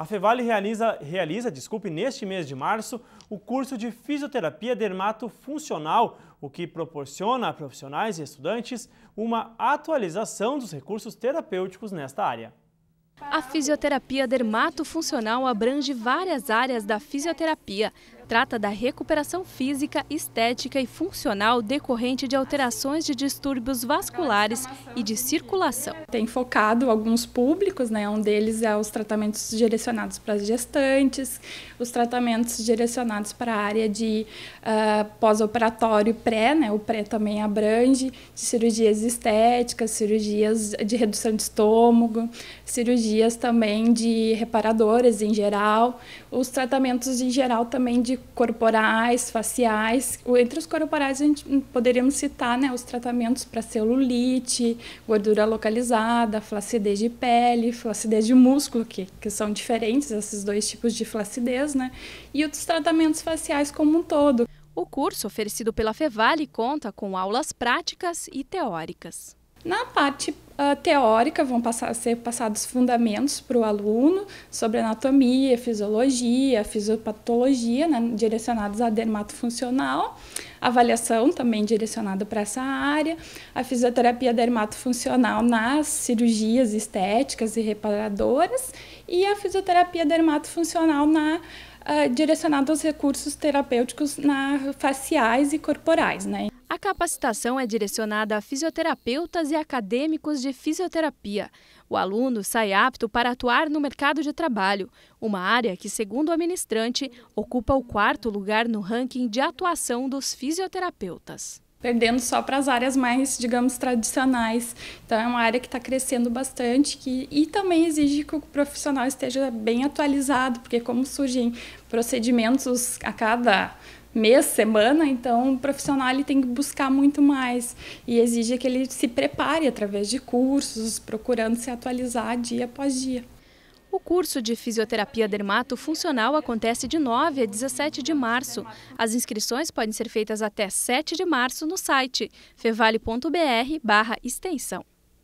A Fevale realiza, realiza desculpe, neste mês de março o curso de Fisioterapia Dermatofuncional, o que proporciona a profissionais e estudantes uma atualização dos recursos terapêuticos nesta área. A fisioterapia dermatofuncional abrange várias áreas da fisioterapia. Trata da recuperação física, estética e funcional decorrente de alterações de distúrbios vasculares e de circulação. Tem focado alguns públicos, né? um deles é os tratamentos direcionados para as gestantes, os tratamentos direcionados para a área de uh, pós-operatório pré, né? o pré também abrange, de cirurgias estéticas, cirurgias de redução de estômago, cirurgias também de reparadoras em geral, os tratamentos em geral também de corporais, faciais. Entre os corporais, a gente poderíamos citar né, os tratamentos para celulite, gordura localizada, flacidez de pele, flacidez de músculo, que, que são diferentes, esses dois tipos de flacidez, né? E os tratamentos faciais como um todo. O curso oferecido pela Fevale conta com aulas práticas e teóricas. Na parte uh, teórica, vão passar, ser passados fundamentos para o aluno sobre anatomia, fisiologia, fisiopatologia, né, direcionados à dermatofuncional, avaliação também direcionada para essa área, a fisioterapia dermatofuncional nas cirurgias estéticas e reparadoras e a fisioterapia dermatofuncional na uh, direcionada aos recursos terapêuticos na faciais e corporais, né? Capacitação é direcionada a fisioterapeutas e acadêmicos de fisioterapia. O aluno sai apto para atuar no mercado de trabalho, uma área que, segundo o administrante, ocupa o quarto lugar no ranking de atuação dos fisioterapeutas perdendo só para as áreas mais, digamos, tradicionais. Então é uma área que está crescendo bastante que, e também exige que o profissional esteja bem atualizado, porque como surgem procedimentos a cada mês, semana, então o profissional ele tem que buscar muito mais e exige que ele se prepare através de cursos, procurando se atualizar dia após dia. O curso de fisioterapia dermato funcional acontece de 9 a 17 de março. As inscrições podem ser feitas até 7 de março no site fevale.br/extensão.